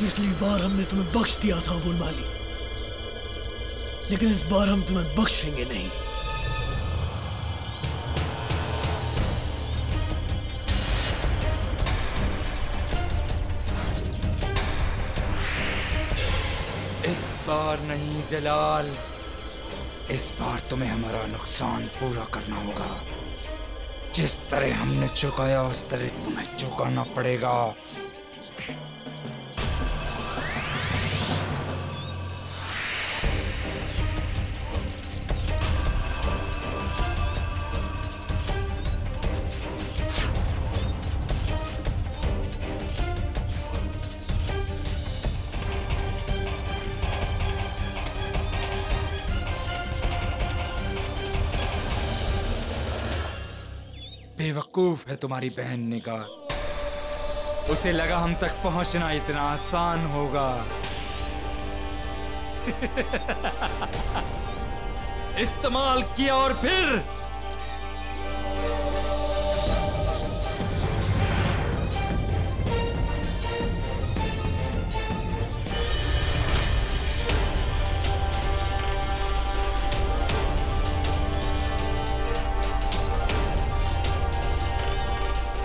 पिछली बार हमने तुम्हें बख्श दिया था गुलमाली लेकिन इस बार हम तुम्हें बख्शेंगे नहीं। इस बार नहीं, जलाल। इस बार तुम्हें हमारा नुकसान पूरा करना होगा। जिस तरह हमने चुकाया, उस तरह तुम्हें चुकाना पड़ेगा। बेवकूफ़ है तुम्हारी बहन ने कहा उसे लगा हम तक पहुँचना इतना आसान होगा। इस्तेमाल किया और फिर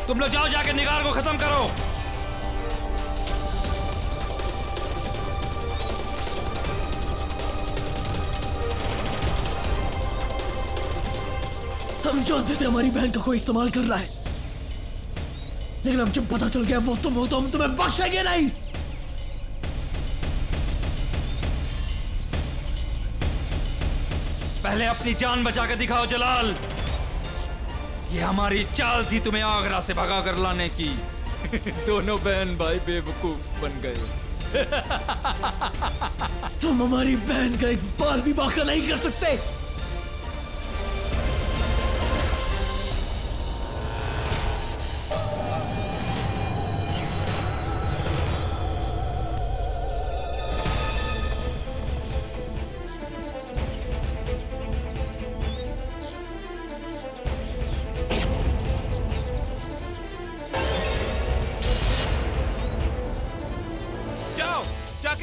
तुम लोग जाओ जाके निगार को खत्म करो। हम जानते थे हमारी बहन का कोई इस्तेमाल कर रहा है। लेकिन अब जब पता चल गया वो तुम हो तो हम तुम्हें बख्शेंगे नहीं। पहले अपनी जान बचा के दिखाओ जलाल। ये हमारी चाल थी तुम्हें आगरा से भगा कर लाने की। दोनों बहन भाई बेवकूफ़ बन गए। तुम हमारी बहन का एक बार भी बाका नहीं कर सकते।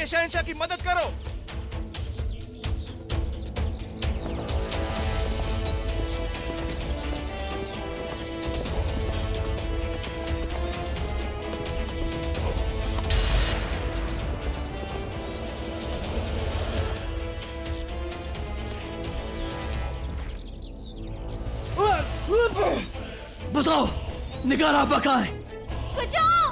शहनशाह की मदद करो। बताओ निगारा बका है बचाओ।